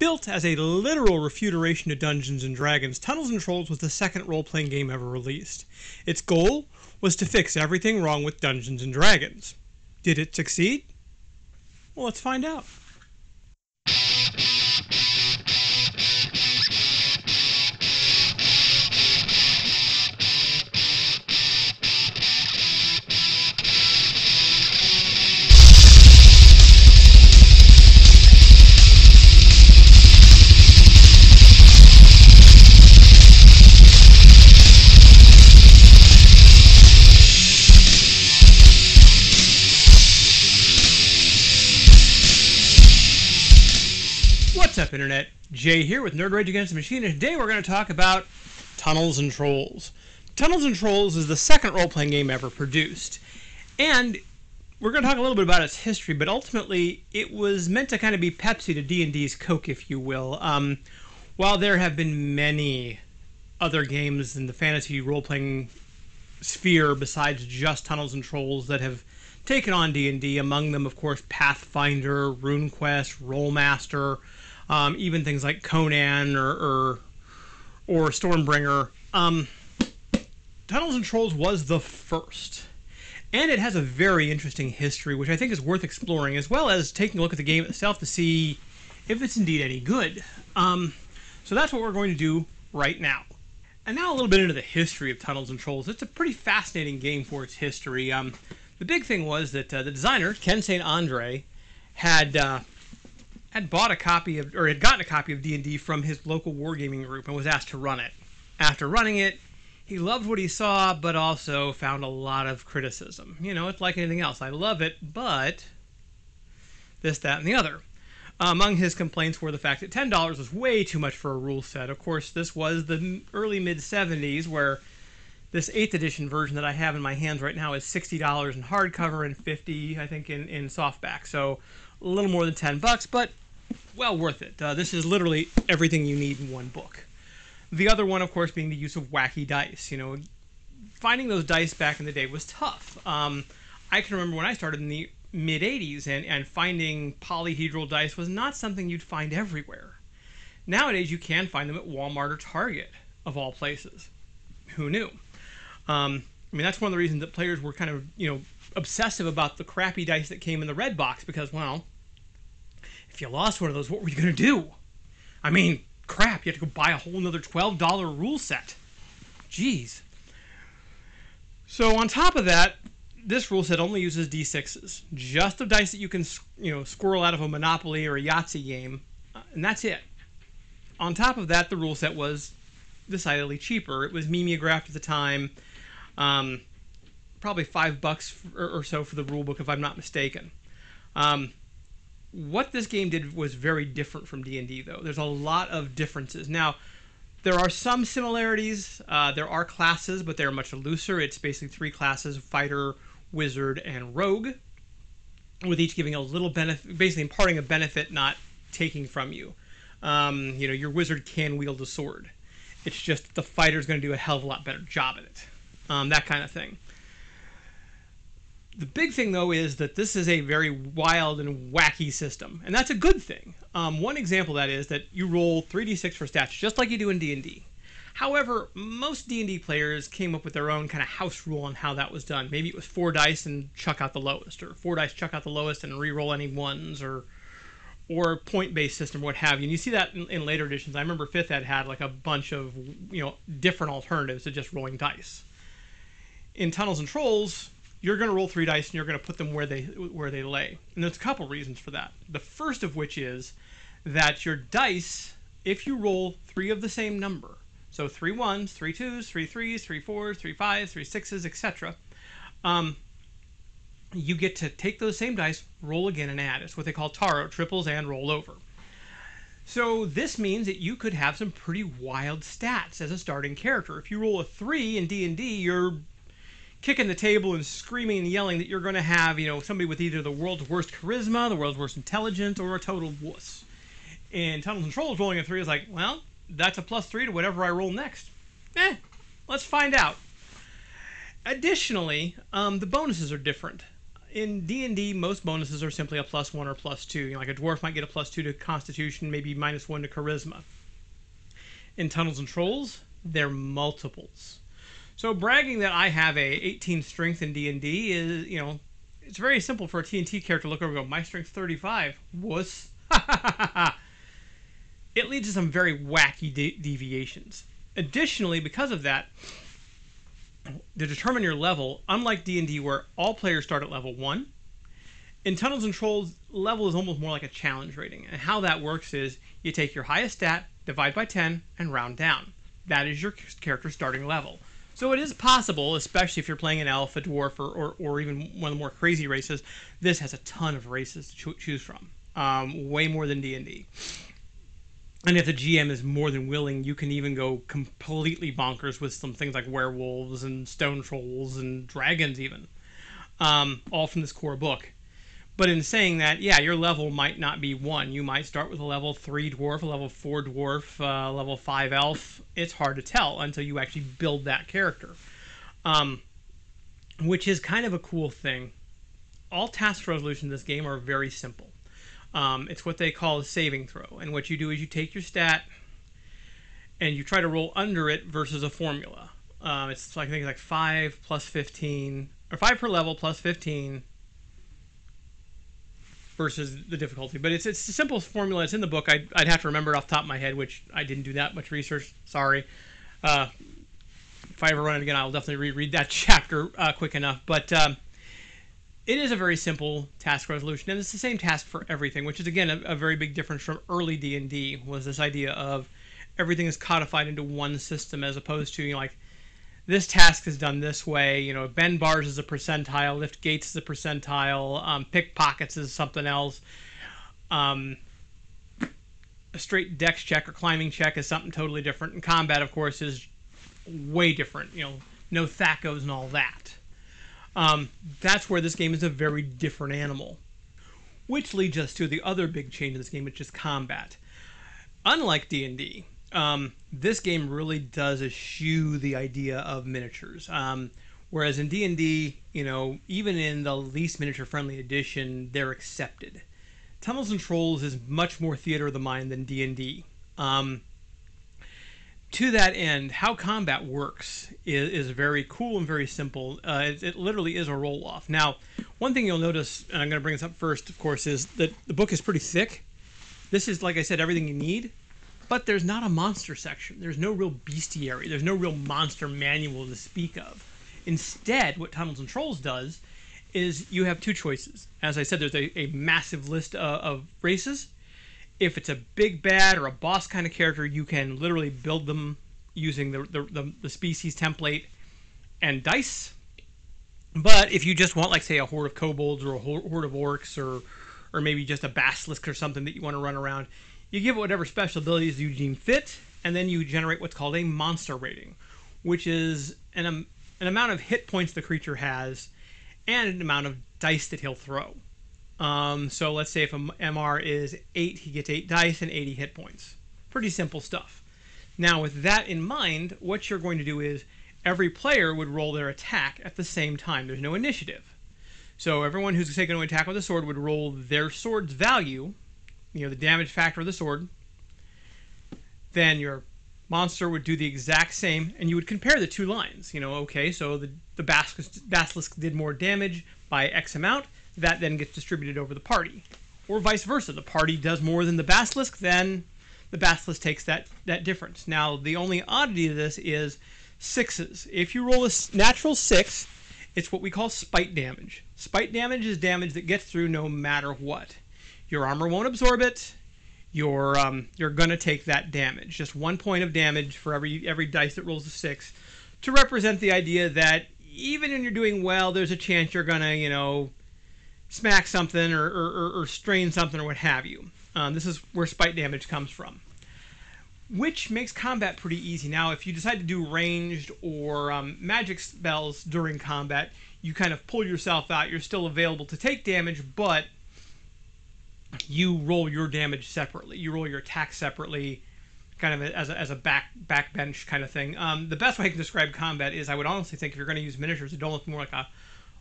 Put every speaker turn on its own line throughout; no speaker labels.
Built as a literal refutation to Dungeons and Dragons, Tunnels and Trolls was the second role playing game ever released. Its goal was to fix everything wrong with Dungeons and Dragons. Did it succeed? Well, let's find out. Up, Internet? Jay here with Nerd Rage Against the Machine, and today we're going to talk about Tunnels and Trolls. Tunnels and Trolls is the second role playing game ever produced. And we're going to talk a little bit about its history, but ultimately it was meant to kind of be Pepsi to D&D's Coke, if you will. Um, while there have been many other games in the fantasy role playing sphere besides just Tunnels and Trolls that have taken on D&D, among them, of course, Pathfinder, RuneQuest, Rolemaster, um, even things like Conan or or, or Stormbringer. Um, Tunnels and Trolls was the first. And it has a very interesting history, which I think is worth exploring, as well as taking a look at the game itself to see if it's indeed any good. Um, so that's what we're going to do right now. And now a little bit into the history of Tunnels and Trolls. It's a pretty fascinating game for its history. Um, the big thing was that uh, the designer, Ken St. Andre, had uh, had bought a copy of, or had gotten a copy of D&D from his local wargaming group and was asked to run it. After running it, he loved what he saw, but also found a lot of criticism. You know, it's like anything else. I love it, but this, that, and the other. Among his complaints were the fact that $10 was way too much for a rule set. Of course, this was the early mid 70s where this 8th edition version that I have in my hands right now is $60 in hardcover and 50 I think in, in softback. So a little more than 10 bucks, but well worth it. Uh, this is literally everything you need in one book. The other one, of course, being the use of wacky dice. You know, finding those dice back in the day was tough. Um, I can remember when I started in the mid 80s, and, and finding polyhedral dice was not something you'd find everywhere. Nowadays, you can find them at Walmart or Target, of all places. Who knew? Um, I mean, that's one of the reasons that players were kind of, you know, obsessive about the crappy dice that came in the red box because, well, if you lost one of those, what were you going to do? I mean, crap, you had to go buy a whole another $12 rule set. Jeez. So on top of that, this rule set only uses d6s, just the dice that you can, you know, squirrel out of a Monopoly or a Yahtzee game, uh, and that's it. On top of that, the rule set was decidedly cheaper. It was mimeographed at the time, um, probably five bucks or, so for the rule book, if I'm not mistaken. Um, what this game did was very different from D&D, though. There's a lot of differences. Now, there are some similarities. Uh, there are classes, but they're much looser. It's basically three classes: fighter, wizard, and rogue, with each giving a little benefit, basically imparting a benefit, not taking from you. Um, you know, your wizard can wield a sword. It's just the fighter's going to do a hell of a lot better job at it. Um, that kind of thing. The big thing, though, is that this is a very wild and wacky system, and that's a good thing. Um, one example that is that you roll 3d6 for stats, just like you do in D&D. However, most D&D players came up with their own kind of house rule on how that was done. Maybe it was four dice and chuck out the lowest, or four dice chuck out the lowest and re-roll any ones, or or point-based system, what have you. And you see that in, in, later editions. I remember Fifth Ed had like a bunch of you know different alternatives to just rolling dice. In Tunnels and Trolls, you're going to roll three dice and you're going to put them where they where they lay. And there's a couple reasons for that. The first of which is that your dice, if you roll three of the same number, so three ones, three twos, three threes, three fours, three fives, three sixes, etc. Um, you get to take those same dice, roll again, and add. It's what they call taro, triples and roll over. So this means that you could have some pretty wild stats as a starting character. If you roll a three in D and D, you're kicking the table and screaming and yelling that you're going to have, you know, somebody with either the world's worst charisma, the world's worst intelligence, or a total wuss. And Tunnels and Trolls rolling a three is like, well, that's a plus three to whatever I roll next. Eh, let's find out. Additionally, um, the bonuses are different. in D&D, most bonuses are simply a plus one or plus two. You know, like a dwarf might get a plus two to Constitution, maybe minus one to Charisma. In Tunnels and Trolls, they're multiples. So bragging that I have a 18 strength in D&D is, you know, it's very simple for a TNT character to look over and go, my strength's 35. Wuss. it leads to some very wacky de- deviations. Additionally, because of that, to determine your level, unlike D&D where all players start at level 1, in Tunnels and Trolls, level is almost more like a challenge rating. And how that works is you take your highest stat, divide by 10, and round down. That is your character starting level. So it is possible, especially if you're playing an elf, a dwarf, or, or, or even one of the more crazy races. This has a ton of races to cho- choose from, um, way more than D and D. And if the GM is more than willing, you can even go completely bonkers with some things like werewolves and stone trolls and dragons, even, um, all from this core book. But in saying that, yeah, your level might not be one. You might start with a level three dwarf, a level four dwarf, uh, level five elf. It's hard to tell until you actually build that character, um, which is kind of a cool thing. All task resolutions in this game are very simple. Um, it's what they call a saving throw, and what you do is you take your stat and you try to roll under it versus a formula. Um, it's like I think it's like five plus fifteen or five per level plus fifteen versus the difficulty. But it's it's a simple formula. It's in the book. I'd, I'd have to remember it off the top of my head, which I didn't do that much research. Sorry. Uh, if I ever run it again, I'll definitely reread that chapter uh, quick enough. But um, it is a very simple task resolution, and it's the same task for everything, which is again a, a very big difference from early D and D. Was this idea of everything is codified into one system as opposed to you know like this task is done this way. You know, bend bars is a percentile, lift gates is a percentile, um, pickpockets is something else. Um, a straight dex check or climbing check is something totally different. And combat, of course, is way different. You know, no THAC0s and all that. Um, that's where this game is a very different animal. Which leads us to the other big change in this game, which is combat. Unlike D&D, um, this game really does eschew the idea of miniatures. Um, whereas in D and D, you know, even in the least miniature friendly edition, they're accepted. Tunnels and Trolls is much more theater of the mind than D and D. Um, to that end, how combat works is, is very cool and very simple. Uh, it, it, literally is a roll off. Now, one thing you'll notice, and I'm going to bring this up first, of course, is that the book is pretty thick. This is, like I said, everything you need but there's not a monster section. There's no real bestiary. There's no real monster manual to speak of. Instead, what Tunnels and Trolls does is you have two choices. As I said, there's a, a massive list of, of races. If it's a big bad or a boss kind of character, you can literally build them using the, the, the, the species template and dice. But if you just want, like, say, a horde of kobolds or a horde of orcs or, or maybe just a basilisk or something that you want to run around, you give it whatever special abilities you deem fit, and then you generate what's called a monster rating, which is an, um, an amount of hit points the creature has and an amount of dice that he'll throw. Um, so let's say if a MR is 8, he gets 8 dice and 80 hit points. Pretty simple stuff. Now, with that in mind, what you're going to do is every player would roll their attack at the same time. There's no initiative. So everyone who's taking an attack with a sword would roll their sword's value you know, the damage factor of the sword, then your monster would do the exact same, and you would compare the two lines. You know, okay, so the, the basilisk, basilisk did more damage by X amount, that then gets distributed over the party. Or vice versa, the party does more than the basilisk, then the basilisk takes that, that difference. Now, the only oddity to this is sixes. If you roll a natural six, it's what we call spite damage. Spite damage is damage that gets through no matter what. Your armor won't absorb it. You're um, you're gonna take that damage. Just one point of damage for every every dice that rolls a six, to represent the idea that even when you're doing well, there's a chance you're gonna you know smack something or, or, or strain something or what have you. Um, this is where spite damage comes from, which makes combat pretty easy. Now, if you decide to do ranged or um, magic spells during combat, you kind of pull yourself out. You're still available to take damage, but you roll your damage separately. You roll your attack separately, kind of as a, as a back backbench kind of thing. Um, the best way I can describe combat is I would honestly think if you're going to use miniatures, it don't look more like a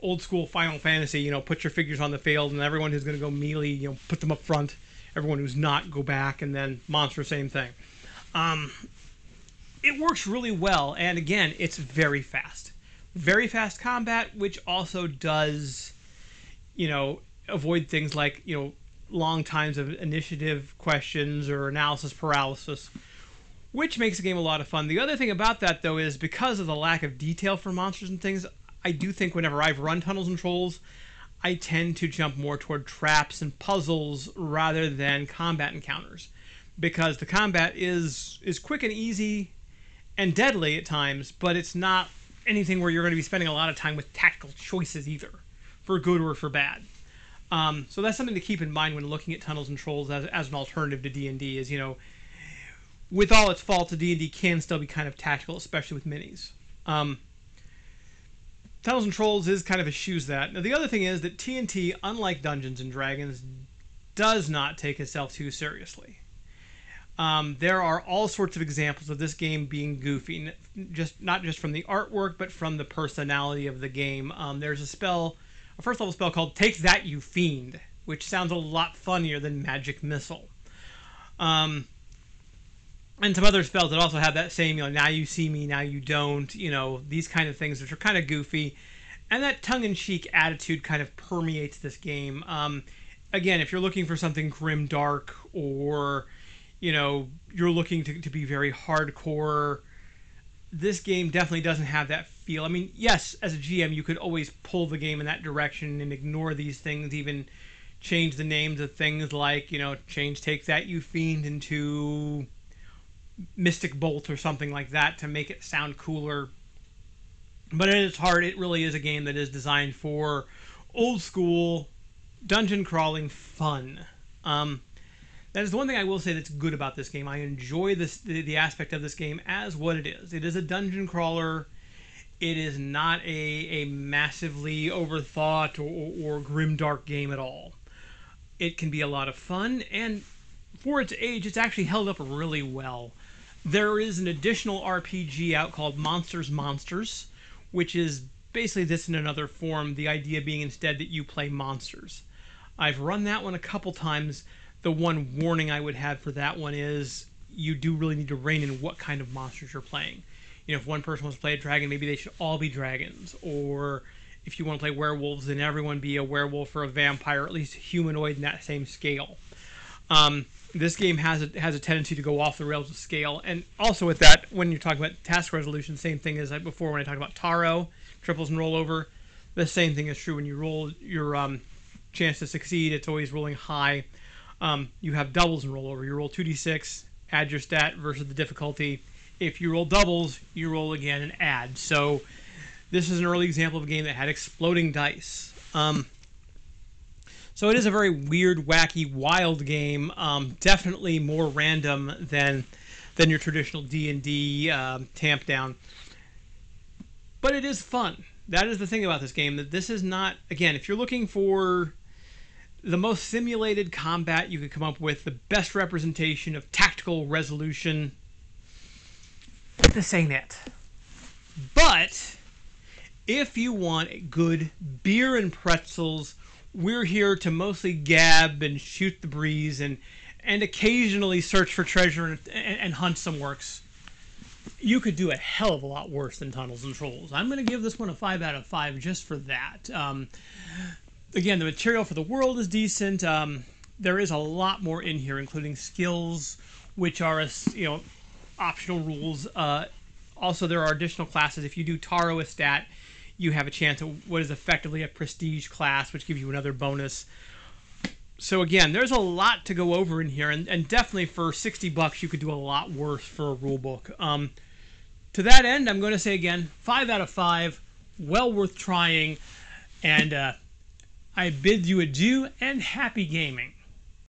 old school Final Fantasy, you know, put your figures on the field, and everyone who's going to go melee, you know, put them up front. Everyone who's not, go back, and then monster, same thing. Um, it works really well, and again, it's very fast. Very fast combat, which also does, you know, avoid things like, you know, long times of initiative questions or analysis paralysis, which makes the game a lot of fun. The other thing about that, though, is because of the lack of detail for monsters and things, I do think whenever I've run Tunnels and Trolls, I tend to jump more toward traps and puzzles rather than combat encounters, because the combat is is quick and easy, and deadly at times, but it's not anything where you're going to be spending a lot of time with tactical choices either, for good or for bad. Um, so that's something to keep in mind when looking at Tunnels and Trolls as, as an alternative to D&D is, you know, with all its faults, D&D can still be kind of tactical, especially with minis. Um, Tunnels and Trolls is kind of eschews that. Now, the other thing is that TNT, unlike Dungeons and Dragons, does not take itself too seriously. Um, there are all sorts of examples of this game being goofy, just not just from the artwork, but from the personality of the game. Um, there's a spell, a first level spell called "Take That, You Fiend," which sounds a lot funnier than Magic Missile. Um, and some other spells that also have that same, you know, now you see me, now you don't, you know, these kind of things, which are kind of goofy. And that tongue in cheek attitude kind of permeates this game. Um, again, if you're looking for something grim, dark, or, you know, you're looking to, to be very hardcore, this game definitely doesn't have that feel. I mean, yes, as a GM, you could always pull the game in that direction and ignore these things, even change the names of things like, you know, change Take That You Fiend into Mystic Bolt or something like that to make it sound cooler. But at its heart, it really is a game that is designed for old school dungeon crawling fun. Um, that is the one thing I will say that's good about this game. I enjoy this the, the aspect of this game as what it is. It is a dungeon crawler. It is not a, a massively overthought or, or grim dark game at all. It can be a lot of fun, and for its age, it's actually held up really well. There is an additional RPG out called Monsters Monsters, which is basically this in another form, the idea being instead that you play monsters. I've run that one a couple times. The one warning I would have for that one is you do really need to rein in what kind of monsters you're playing. You know, if one person wants to play a dragon, maybe they should all be dragons. Or if you want to play werewolves, then everyone be a werewolf or a vampire, or at least humanoid in that same scale. Um, this game has a, has a tendency to go off the rails of scale, and also with that, when you're talking about task resolution, same thing as before when I talked about Taro, triples and rollover. The same thing is true when you roll your um, chance to succeed. It's always rolling high. Um, you have doubles and rollover. You roll 2d6, add your stat versus the difficulty. If you roll doubles, you roll again and add. So this is an early example of a game that had exploding dice. Um, so it is a very weird, wacky, wild game. Um, definitely more random than than your traditional D and D um, tamp down. But it is fun. That is the thing about this game. That this is not again. If you're looking for the most simulated combat you could come up with, the best representation of tactical resolution, this ain't it. But if you want good beer and pretzels we're here to mostly gab and shoot the breeze and and occasionally search for treasure and, and, and hunt some orcs. You could do a hell of a lot worse than Tunnels and Trolls. I'm going to give this one a 5 out of 5 just for that. Um, again, the material for the world is decent. Um, there is a lot more in here, including skills, which are you know optional rules. Uh, also, there are additional classes. If you do Taro a stat, you have a chance at what is effectively a prestige class, which gives you another bonus. So again, there's a lot to go over in here, and, and definitely for 60 bucks, you could do a lot worse for a rule book. Um, to that end, I'm going to say again, five out of five, well worth trying, and uh, I bid you adieu and happy gaming.